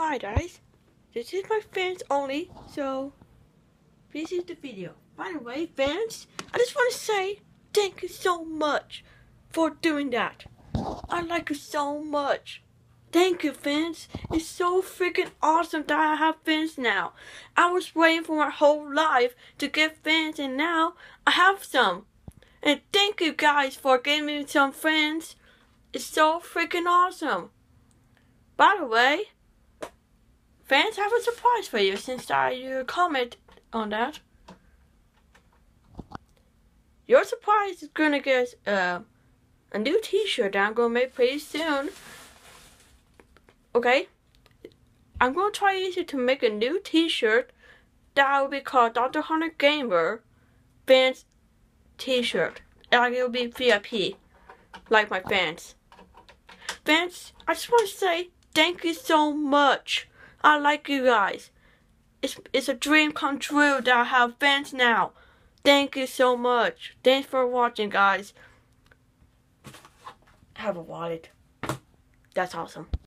Hi guys, this is my fans only, so this is the video. By the way, fans, I just want to say thank you so much for doing that. I like you so much. Thank you, fans. It's so freaking awesome that I have fans now. I was waiting for my whole life to get fans, and now I have some. And thank you guys for giving me some friends. It's so freaking awesome. By the way, fans have a surprise for you since I uh, comment on that. Your surprise is gonna get uh, a new T-shirt that I'm gonna make pretty soon. Okay, I'm gonna try to make a new T-shirt that will be called Dr. Hunter Gamer Fans T-shirt. And it will be VIP, like my fans. Fans, I just want to say thank you so much. I like you guys. It's it's a dream come true that I have fans now. Thank you so much. Thanks for watching, guys. Have a wallet. That's awesome.